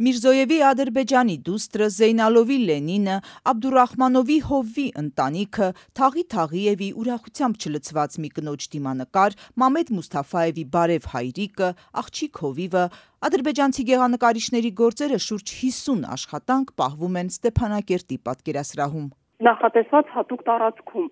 Միրզոյևի Ադրբեջանի դուստրը Զեյնալովի Լենինը, Աբդուրախմանովի Հովվի ընտանիքը, Թաղի Թաղիևի ուրախությամբ չլցված մի կնոջ դիմանկար, Մամեդ Մուսթաֆաևի բարև հայրիկը, աղջիկ հովիվը, ադրբեջանցի գեղանկարիչների գործերը շուրջ 50 աշխատանք պահվում են Ստեփանակերտի պատկերասրահում։ Նախատեսված հատուկ տարածքում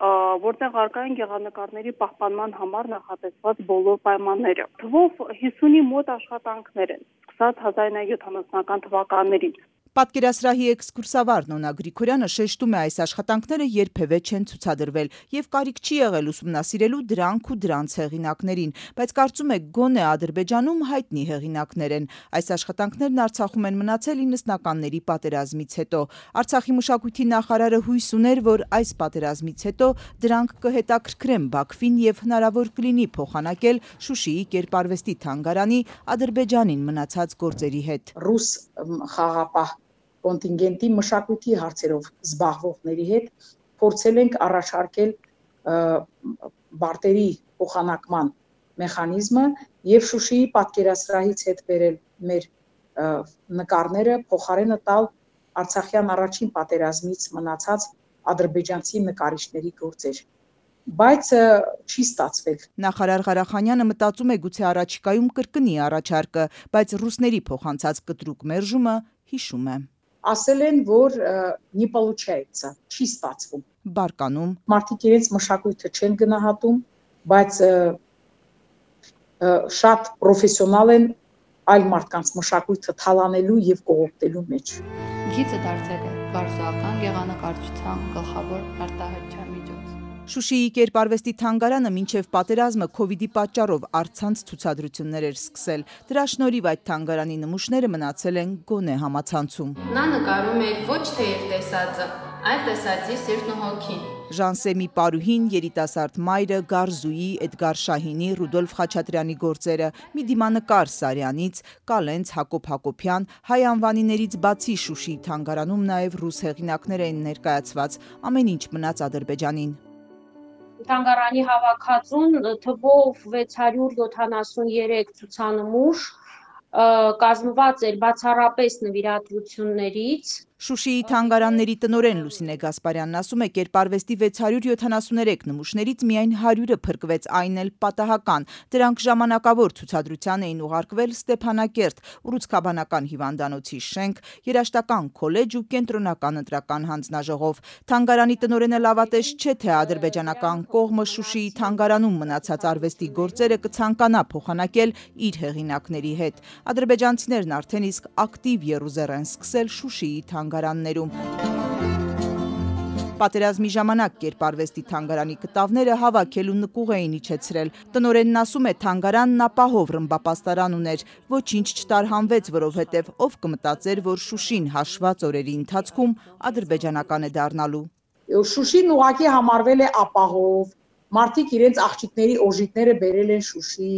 որտեղ արկա են գեղանկարների պահպանման համար նախատեսված բոլոր պայմանները։ Թվով 50-ի մոտ աշխատանքներ են սկսած 1970-ական թվականներին։ Պատկերասրահի էքսկուրսավար Նոնա Գրիգորյանը շեշտում է այս աշխատանքները երբևէ չեն ցուցադրվել եւ կարիք չի եղել ուսումնասիրելու դրանք ու դրանց հեղինակներին, բայց կարծում է գոնե Ադրբեջանում հայտնի հեղինակներ են։ Այս աշխատանքներն Արցախում են մնացել 90-ականների պատերազմից հետո։ Արցախի մշակույթի նախարարը հույս ուներ, որ այս պատերազմից հետո դրանք կհետաքրքրեն Բաքվին եւ հնարավոր կլինի փոխանակել Շուշիի կերպարվեստի թանգարանի Ադրբեջանին մնացած գործերի հետ։ Ռուս խաղապահ կոնտինգենտի մշակույթի հարցերով զբաղվողների հետ փորձել ենք առաջարկել բարտերի փոխանակման մեխանիզմը եւ Շուշիի պատկերասրահից հետ բերել մեր նկարները փոխարենը տալ Արցախյան առաջին պատերազմից մնացած ադրբեջանցի նկարիչների գործեր բայց չի ստացվել։ Նախարար Ղարախանյանը մտածում է գուցե առաջիկայում կրկնի առաջարկը, բայց ռուսների փոխանցած կտրուկ մերժումը հիշում է ասել են, որ не получается, չի ստացվում։ Բարկանում մարդիկ իրենց մշակույթը չեն գնահատում, բայց շատ պրոֆեսիոնալ են այլ մարդկանց մշակույթը թալանելու եւ կողոպտելու մեջ։ Գիծը դարձել է վարսոական գեղանկարչության գլխավոր արտահայտչական Շուշիի կերպարվեստի թանգարանը մինչև պատերազմը Քովիդի պատճառով առցանց ցուցադրություններ էր սկսել։ Դրա շնորհիվ այդ թանգարանի նմուշները մնացել են գոնե համացանցում։ Նա նկարում էր ոչ թե իր տեսածը, այլ տեսածի սիրտն ու հոգին։ Ժանսեմի Պարուհին, երիտասարդ մայրը, Գարզուի, Էդգար Շահինի, Ռուդոլֆ Խաչատրյանի գործերը, մի դիմանկար Սարյանից, Կալենց Հակոբ Հակոբյան, հայ անվանիներից բացի Շուշիի թանգարանում նաև ռուս հեղինակներ էին ներկայացված, ամեն ինչ մնաց Ադրբեջանին Թանգարանի հավաքածուն թվով 673 ցուցանմուշ կազմված էր բացառապես նվիրատվություններից Շուշիի թանգարանների տնորեն Լուսինե Գասպարյանն ասում է, կերպարվեստի 673 նմուշներից միայն 100-ը փրկվեց, այն էլ պատահական։ Դրանք ժամանակավոր ցուցադրության էին ուղարկվել Ստեփանակերտ, Ուռուցքաբանական հիվանդանոցի շենք, երաշտական քոլեջ ու կենտրոնական ընտրական հանձնաժողով։ Թանգարանի տնորենը լավատես չէ, թե ադրբեջանական կողմը Շուշիի թանգարանում մնացած արվեստի գործերը կցանկանա փոխանակել իր հեղինակների հետ։ Ադրբեջանցիներն արդեն իսկ ակտիվ երուզեր են սկսել Շուշիի թանգարանում թանգարաններում։ Պատերազմի ժամանակ կերպարվեստի թանգարանի կտավները հավաքելու նկուղ էին իջեցրել։ Տնորենն ասում է, թանգարանն ապահով ռմբապաստարան ուներ, ոչինչ չտարհանվեց, որովհետև ով կմտածեր, որ Շուշին հաշված օրերի ընթացքում ադրբեջանական է դառնալու։ Շուշին ուղակի համարվել է ապահով, մարդիկ իրենց աղջիկների օժիտները բերել են Շուշի,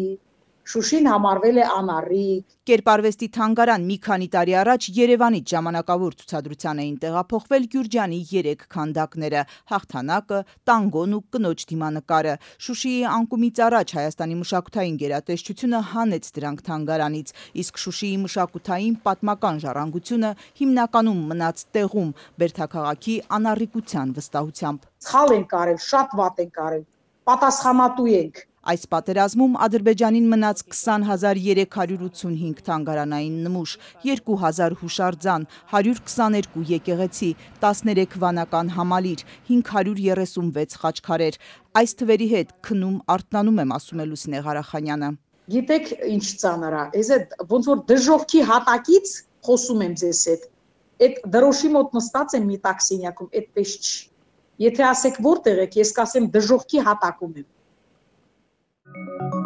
Շուշին համարվել է անառիկ։ Կերպարվեստի թանգարան մի քանի տարի առաջ Երևանից ժամանակավոր ցուցադրության էին տեղափոխվել Գյուրջանի 3 քանդակները՝ հաղթանակը, տանգոն ու կնոջ դիմանկարը։ Շուշիի անկումից առաջ Հայաստանի մշակութային գերատեսչությունը հանեց դրանք թանգարանից, իսկ Շուշիի մշակութային պատմական ժառանգությունը հիմնականում մնաց տեղում Բերթաքաղաքի անառիկության վստահությամբ։ Սխալ են կարել, շատ վատ են կարել։ Պատասխանատու ենք Այս պատերազմում Ադրբեջանին մնաց 20385 թանգարանային նմուշ, 2000 հուշարձան, 122 եկեղեցի, 13 վանական համալիր, 536 խաչքարեր։ Այս թվերի հետ քնում արթնանում եմ, ասում է Լուսինե Ղարախանյանը։ Գիտեք, ինչ ծանր է։ Ես այդ ոնց որ դժողքի հատակից խոսում եմ ձեզ հետ։ Այդ դրոշի մոտ նստած եմ մի տաքսինյակում, այդպես չի։ Եթե ասեք որտեղ եք, ես կասեմ դժողքի հատակում եմ։ Thank you.